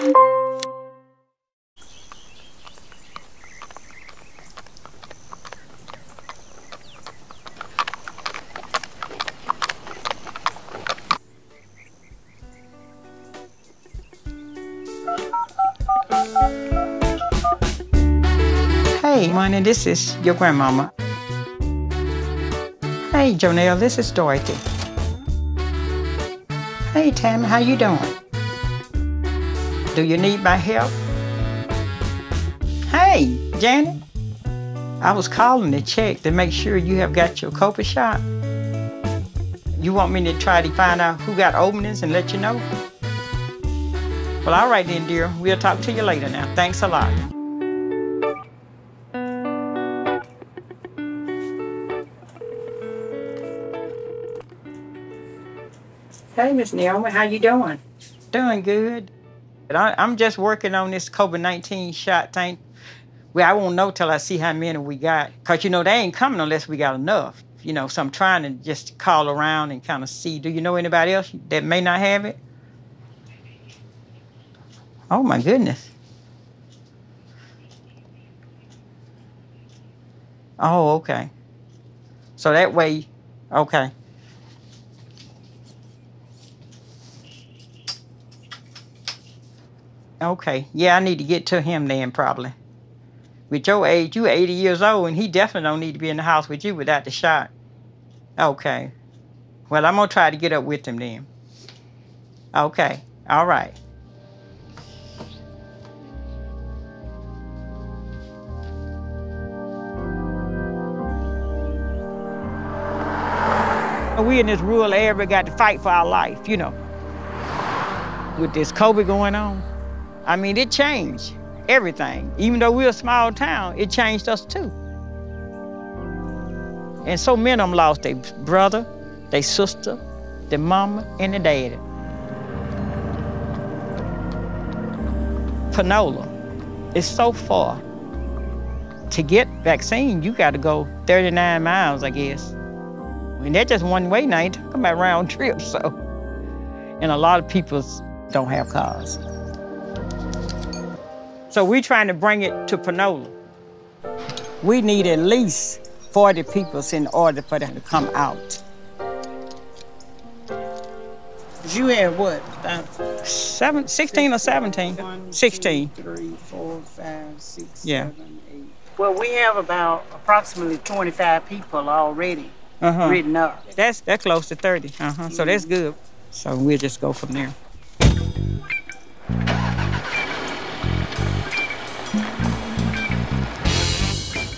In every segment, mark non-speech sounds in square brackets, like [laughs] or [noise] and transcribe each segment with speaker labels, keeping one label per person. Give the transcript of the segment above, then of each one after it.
Speaker 1: Hey, Money, this is your grandmama. Hey, Jonelle, this is Dorothy. Hey, Tammy, how you doing? Do you need my help? Hey, Janet. I was calling to check to make sure you have got your COVID shot. You want me to try to find out who got openings and let you know? Well, all right then, dear. We'll talk to you later now. Thanks a lot. Hey, Miss Naomi, how you doing? Doing good. But I, I'm just working on this COVID-19 shot thing. Well, I won't know till I see how many we got. Cause you know, they ain't coming unless we got enough. You know, so I'm trying to just call around and kind of see, do you know anybody else that may not have it? Oh my goodness. Oh, okay. So that way, okay. Okay. Yeah, I need to get to him then probably. With your age, you 80 years old, and he definitely don't need to be in the house with you without the shot. Okay. Well, I'm gonna try to get up with him then. Okay. All right. We in this rural area got to fight for our life, you know. With this COVID going on, I mean, it changed everything. Even though we're a small town, it changed us too. And so many of them lost their brother, their sister, their mama, and their daddy. Panola is so far. To get vaccine, you got to go 39 miles, I guess. And that's just one way now, ain't talking about round [laughs] trips, so. And a lot of people don't have cars. So we're trying to bring it to Panola. We need at least 40 people in order for them to come out.
Speaker 2: You had what? About
Speaker 1: Seven, 16 or 17?
Speaker 2: one,
Speaker 1: 16.
Speaker 2: two, three, four, five, six,
Speaker 1: Yeah.
Speaker 2: seven, eight. Well, we have about approximately 25 people already
Speaker 1: Uh-huh.
Speaker 2: written up.
Speaker 1: That's, that's close to 30. Uh-huh. So that's good. So we'll just go from there.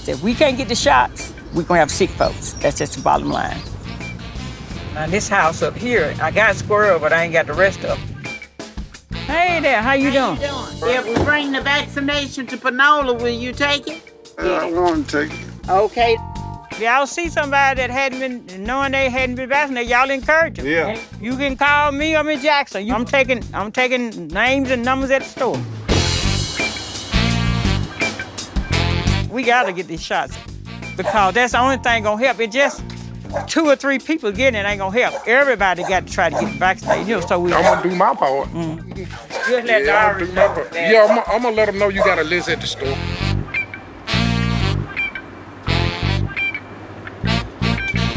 Speaker 1: If we can't get the shots, we're gonna have sick folks. That's just the bottom line. Now this house up here, I got squirrel, but I ain't got the rest of them. Hey there, how you doing?
Speaker 2: If we bring the vaccination to Panola, will you take it?
Speaker 3: Uh, I want to take it.
Speaker 2: Okay.
Speaker 1: Y'all see somebody that hadn't been, knowing they hadn't been vaccinated, y'all encourage them.
Speaker 3: Yeah.
Speaker 1: You can call me, I'm in Jackson. I'm taking, I'm taking names and numbers at the store. We gotta get these shots because that's the only thing gonna help. It just two or three people getting it ain't gonna help. Everybody got to try to get vaccinated, you know. So we
Speaker 3: I'm gonna do my part. Mm.
Speaker 1: just let
Speaker 3: Yeah, I'm
Speaker 1: the
Speaker 3: gonna do my. Yeah, I'm, I'm gonna let them know you got a list at the store.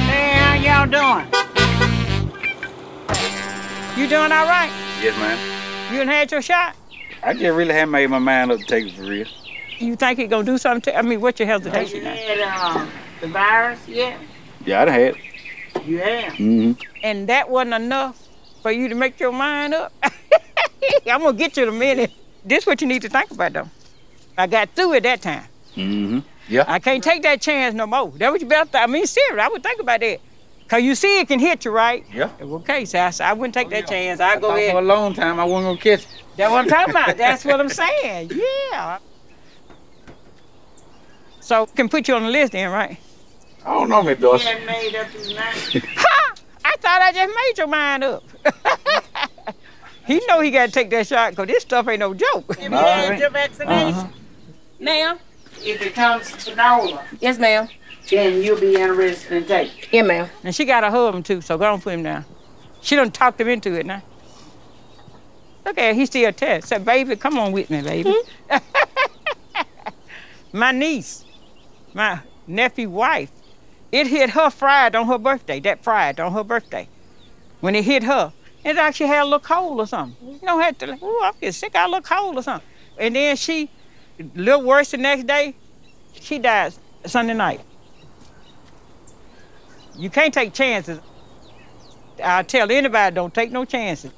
Speaker 2: Hey, how y'all doing?
Speaker 1: You doing all right?
Speaker 4: Yes, ma'am.
Speaker 1: You done had your shot?
Speaker 4: I just really haven't made my mind up to take it for real.
Speaker 1: You think it gonna do something to? I mean, what's your
Speaker 2: Have
Speaker 1: hesitation
Speaker 2: you had um, the virus yet?
Speaker 4: Yeah, I done had it.
Speaker 2: You have.
Speaker 4: Mm-hmm.
Speaker 1: and that wasn't enough for you to make your mind up. [laughs] I'm gonna get you in a minute. This what you need to think about though. I got through it that time.
Speaker 4: Mm-hmm. Yeah.
Speaker 1: I can't take that chance no more. That what you better. Th- I mean, serious. I would think about that. Cause you see it can hit you, right?
Speaker 4: Yeah.
Speaker 1: Okay, so I, s- I wouldn't take that chance. I go
Speaker 4: Thought For a long time, I wasn't gonna catch it.
Speaker 1: That's what I'm talking about. [laughs] That's what I'm saying. Yeah. So can put you on the list then, right?
Speaker 4: I don't know, Miss
Speaker 2: You
Speaker 4: Dorsey.
Speaker 2: hadn't made up your mind. [laughs]
Speaker 1: Ha! I thought I just made your mind up. [laughs] he know he got to take that shot because this stuff ain't no joke.
Speaker 2: Have you had your vaccination?
Speaker 1: Uh-huh.
Speaker 5: Ma'am?
Speaker 2: If it comes to Panola,
Speaker 5: Yes, ma'am.
Speaker 2: then you'll be interested in taking it.
Speaker 5: Yeah, ma'am.
Speaker 1: And she got a hug him too, so go on put him down. She done talked him into it now. She done talked him into it now. She done talked him into it now. She got to hug him too, so go on put him down. She done talked him into it now. So go on put him down. She done talked him into it now. She done him into it now. Look at he still test. Said, baby, come on with me, baby. [laughs] my niece, my nephew wife, it hit her Friday on her birthday, that Friday on her birthday. When it hit her, it actually had a little cold or something. You know, had to like, ooh, I'm getting sick, I look cold or something. And then she, a little worse the next day, she died Sunday night. You can't take chances. I tell anybody, don't take no chances.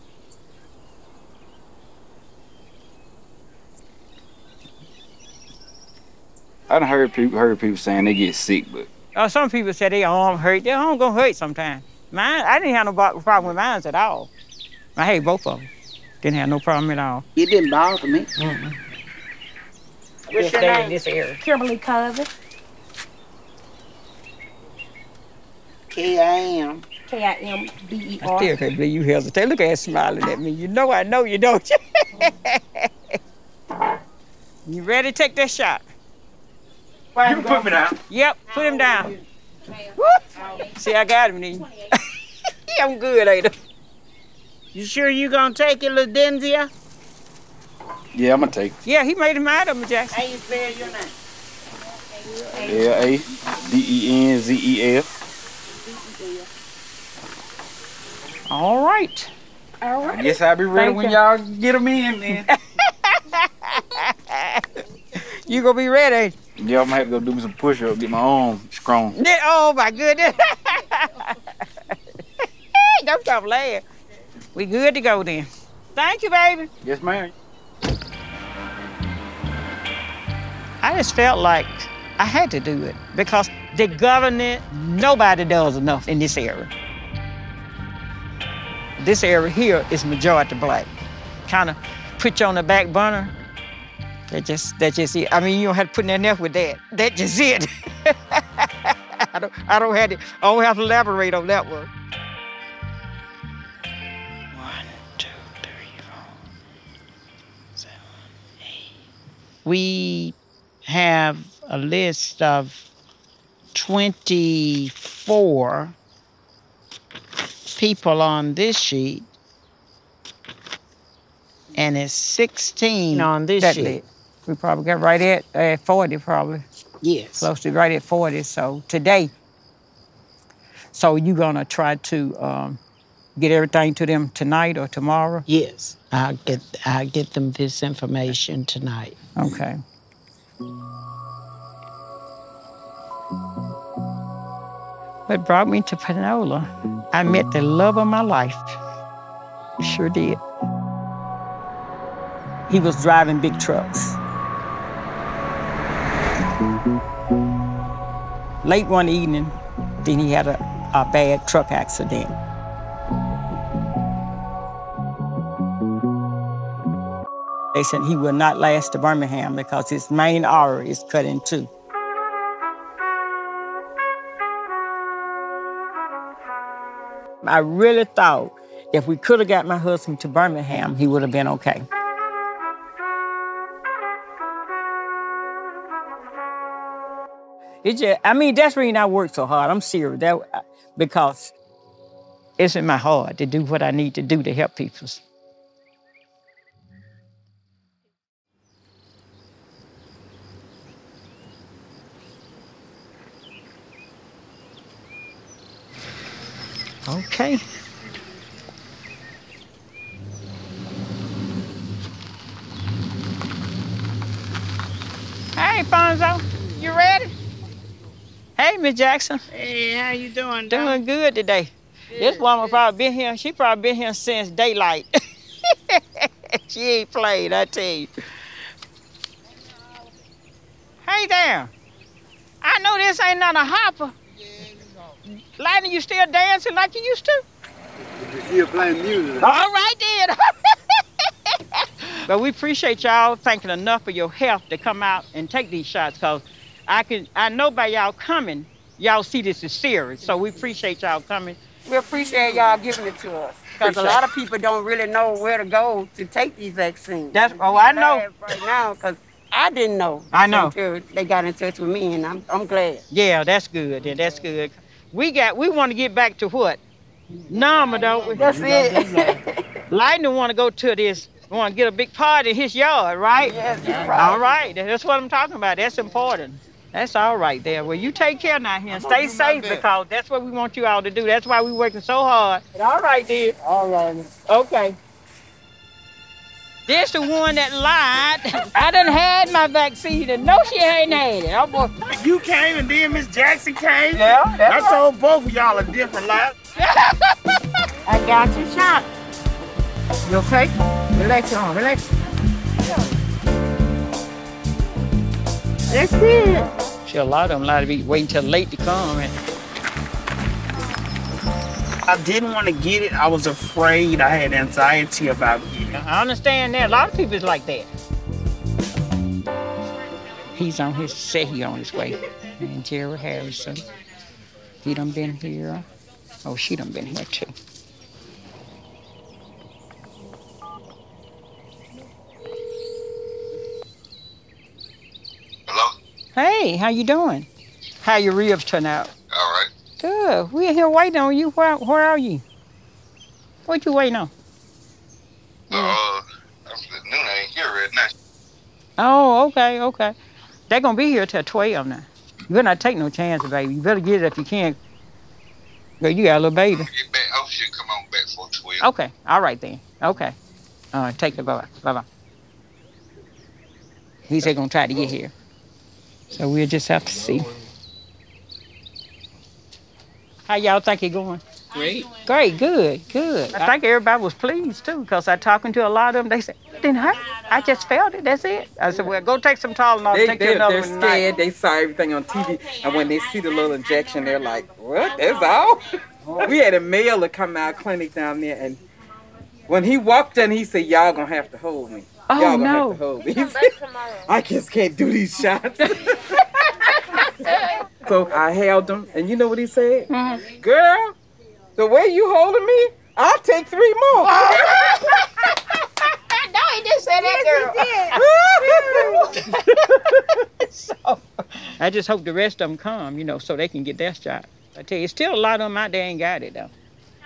Speaker 4: I done heard people heard people saying they get sick, but
Speaker 1: Uh, some people say their arm hurt. Their arm gonna hurt sometimes. Mine, I didn't have no problem with mine at all. I hate both of them. Didn't have no problem at all.
Speaker 2: It didn't bother me.
Speaker 1: What's
Speaker 2: your name?
Speaker 1: this area.
Speaker 5: Kimberly Cousin,
Speaker 2: K I M.
Speaker 5: K I M B E
Speaker 1: I
Speaker 5: R.
Speaker 1: still can't believe you hesitate. Look at her smiling at me. You know I know you don't. you [laughs] ready to take that shot?
Speaker 4: You can put me down.
Speaker 1: Yep, put him down. Woo! See, I got him then. [laughs] I'm good, ain't I?
Speaker 2: You sure you gonna take it, little Denzia?
Speaker 4: Yeah, I'm gonna take it.
Speaker 1: Yeah, he made him out of me, Jackson.
Speaker 2: How you spell your name?
Speaker 4: L A D E N Z E L.
Speaker 1: All right.
Speaker 4: I guess I'll be ready
Speaker 1: Thank
Speaker 4: when
Speaker 1: you.
Speaker 4: y'all get them in, man. [laughs]
Speaker 1: You gonna be ready, ain't you?
Speaker 4: Yeah, I'm gonna have to go do me some push-ups, get my arm strong.
Speaker 1: Yeah, Oh my goodness. Don't stop laughing. We good to go then. Thank you, baby.
Speaker 4: Yes, ma'am.
Speaker 1: I just felt like I had to do it because the government, nobody does enough in this area. This area here is majority black. Kind of put you on the back burner. That just that just it. I mean, you don't have to put nothing else with that. That just it. [laughs] I don't I don't have to I don't have to elaborate on that one. One, two, three, four, seven, eight. We have a list of 24 people on this sheet, and it's 16
Speaker 2: On this sheet.
Speaker 1: li- We probably got right at, at 40, probably
Speaker 2: Yes.
Speaker 1: close to right at 40. So today, so you gonna try to um, get everything to them tonight or tomorrow?
Speaker 2: Yes. I'll get I'll get them this information tonight.
Speaker 1: Okay. What brought me to Panola, I met the love of my life. Sure did. He was driving big trucks. Late one evening, then he had a, a bad truck accident. They said he will not last to Birmingham because his main artery is cut in two. I really thought if we could have got my husband to Birmingham, he would have been okay. It just, I mean, that's reason I work so hard. I'm serious. That, because it's in my heart to do what I need to do to help people. Okay. Hey, Fonzo, you ready? Hey, Miss Jackson,
Speaker 2: Hey, how you doing? Doc?
Speaker 1: doing good today. This woman probably been here. She probably been here since daylight. [laughs] she ain't played, I tell you. Hey there. I know this ain't not a hopper. Yeah, Lightning, you still dancing like you used to?
Speaker 3: You still playing music.
Speaker 1: All right then. [laughs] but we appreciate y'all thinking enough of your health to come out and take these shots because I can I know by y'all coming, y'all see this is serious. So we appreciate y'all coming.
Speaker 2: We appreciate y'all giving it to us. Because a lot of people don't really know where to go to take these vaccines.
Speaker 1: That's oh I know.
Speaker 2: Right now, because I didn't know.
Speaker 1: I know.
Speaker 2: Until they got in touch with me, and I'm, I'm glad.
Speaker 1: Yeah, that's good. Then that's good. We got we want to get back to what? Normal, don't we?
Speaker 2: That's it. [laughs]
Speaker 1: Lightning want to go to this We want to get a big party in his yard, right?
Speaker 2: Yes, that's
Speaker 1: All right, that's what I'm talking about. That's important. That's all right there. Well, you take care now here and stay safe because that's what we want you all to do. That's why we're working so hard. All right, dear.
Speaker 2: All right.
Speaker 1: Okay. This the one that lied. [laughs] I done had my vaccine and no, she ain't had it. Oh, I'm gonna-
Speaker 4: You came and then Miss Jackson came.
Speaker 1: Yeah,
Speaker 4: I
Speaker 1: that's right.
Speaker 4: told both of y'all a different lie. [laughs]
Speaker 2: I got your shot. You okay? Relax on, relax. That's it.
Speaker 1: A lot of them lie to be waiting till late to come. And
Speaker 4: I didn't want to get it. I was afraid. I had anxiety about getting it.
Speaker 1: I understand that. A lot of people is like that. He's on his, say he on his way. And Jerry Harrison. He done been here. Oh, she done been here too. Hey, how you doing? How your ribs turn out?
Speaker 6: All right.
Speaker 1: Good. We in here waiting on you. Where, where are you? What you waiting on?
Speaker 6: Uh, I'm noon. I ain't here right now.
Speaker 1: Oh, okay, okay. They're gonna be here till twelve now. You better not take no chances, baby. You better get it if you can. Girl, you got a little baby.
Speaker 6: Get back. I should come on back for 12.
Speaker 1: Okay, all right then. Okay. All right, take it. Bye bye. Bye bye. He said gonna try to get here. So we'll just have to see. How y'all think it going?
Speaker 7: Great.
Speaker 1: Great, good, good. I think everybody was pleased too, because I talking to a lot of them. They said it didn't hurt. I just felt it. That's it. I said, well, go take some Tylenol.
Speaker 7: They,
Speaker 1: take
Speaker 7: they,
Speaker 1: you another
Speaker 7: they're
Speaker 1: one tonight.
Speaker 7: scared. They saw everything on TV. And when they see the little injection, they're like, what? That's all? [laughs] we had a mailer come out our clinic down there. And when he walked in, he said, y'all going to have to hold me.
Speaker 1: Oh,
Speaker 7: y'all
Speaker 1: no.
Speaker 7: have to hold me. [laughs] I just can't do these shots. [laughs] so I held him. And you know what he said?
Speaker 1: Mm-hmm.
Speaker 7: Girl, the way you holding me, I'll take three more. [laughs]
Speaker 1: no, he didn't say that, girl. so, I just hope the rest of them come, you know, so they can get their shot. I tell you, still a lot of them out there ain't got it though.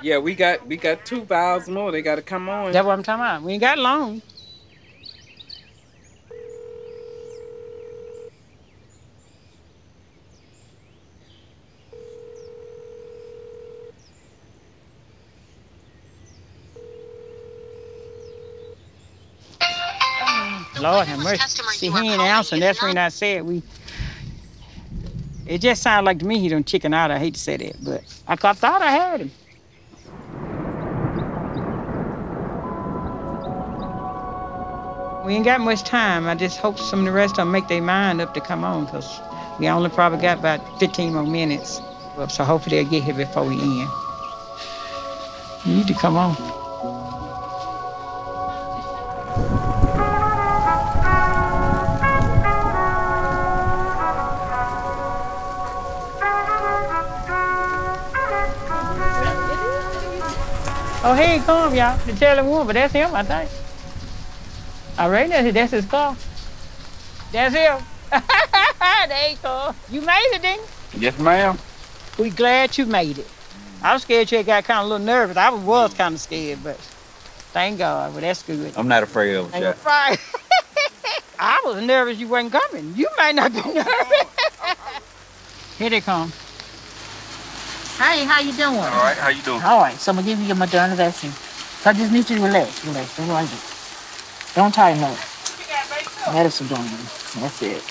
Speaker 7: yeah, we got we got two vials more. They got to come on.
Speaker 1: That's what I'm talking about. We ain't got long. Lord have mercy. See, he ain't answering. That's when I said we. It just sounded like to me he done chicken out. I hate to say that, but I, thought I had him. We ain't got much time. I just hope some of the rest of them make their mind up to come on because we only probably got about 15 more minutes. So hopefully they'll get here before we end. You need to come on. Oh, come, y'all. The telling one, but that's him, I think. I right, that's, that's his car. That's him. there you go. You made it, didn't you?
Speaker 4: Yes, ma'am.
Speaker 1: We glad you made it. I was scared you got kind of a little nervous. I was kind of scared, but thank God. Well, that's good.
Speaker 3: I'm not afraid of
Speaker 1: Ain't
Speaker 3: shot. [laughs]
Speaker 1: I was nervous you weren't coming. You might not be nervous. Oh, oh, oh. Here they come.
Speaker 2: Hey, how you doing?
Speaker 4: All right, how you doing?
Speaker 2: All right, so I'm gonna give you your Moderna vaccine. So I just need you to relax, relax. don't I do. Don't tighten up. Medicine don't do. That's it.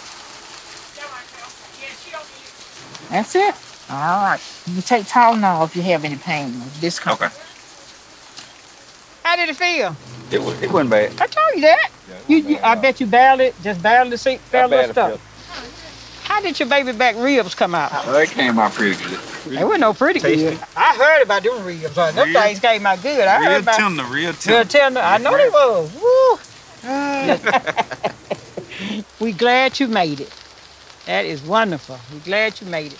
Speaker 2: That's it. All right. You can take Tylenol if you have any pain or discomfort.
Speaker 3: Okay.
Speaker 1: How did it feel?
Speaker 3: It, was, it wasn't bad.
Speaker 1: I told you that. You, you, I bet you barely, just barely see, barely
Speaker 3: barely
Speaker 1: stuff.
Speaker 3: felt
Speaker 1: How did your baby back ribs come out?
Speaker 3: Well, it came out pretty good.
Speaker 1: They were no pretty good. I heard about them ribs. Uh, them
Speaker 4: Real-
Speaker 1: things came out good. I heard
Speaker 4: Real
Speaker 1: about
Speaker 4: tender, real
Speaker 1: real
Speaker 4: tender.
Speaker 1: tender. I know they was. Woo. [laughs] we glad you made it. That is wonderful. We glad you made it.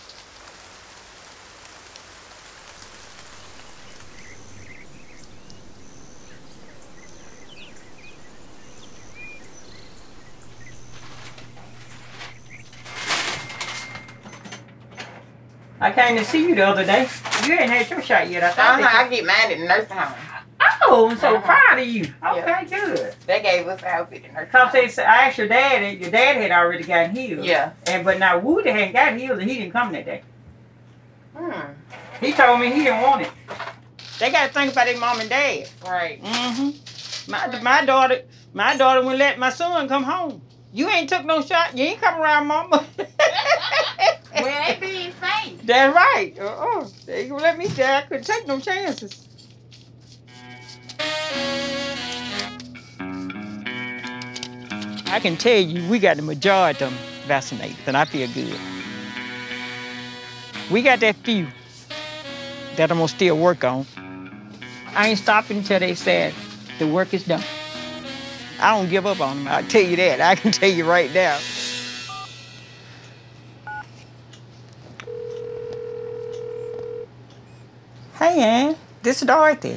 Speaker 1: I came to see you the other day. You ain't had your shot yet. I thought.
Speaker 8: Uh-huh, I get mine at the nursing home.
Speaker 1: Oh, I'm so
Speaker 2: Uh-huh.
Speaker 1: proud of you. Okay, good.
Speaker 2: They gave us outfit in her.
Speaker 1: Cause they said, I asked your dad, and your dad had already gotten healed.
Speaker 2: Yeah.
Speaker 1: And but now Woody hadn't got healed, and he didn't come that day.
Speaker 2: Hmm.
Speaker 1: He told me he didn't want it. They got to think about their mom and dad.
Speaker 2: Right.
Speaker 1: Mm-hmm. My my daughter, my daughter wouldn't let my son come home. You ain't took no shot. You ain't come around, mama. [laughs]
Speaker 2: Well, they being safe.
Speaker 1: That's right. Uh-uh. They gonna let me die. I couldn't take no chances. I can tell you, we got the majority of them vaccinated, and I feel good. We got that few that I'm gonna still work on. I ain't stopping until they said the work is done. I don't give up on them. I tell you that. I can tell you right now. Hey, Ann. This is Dorothy.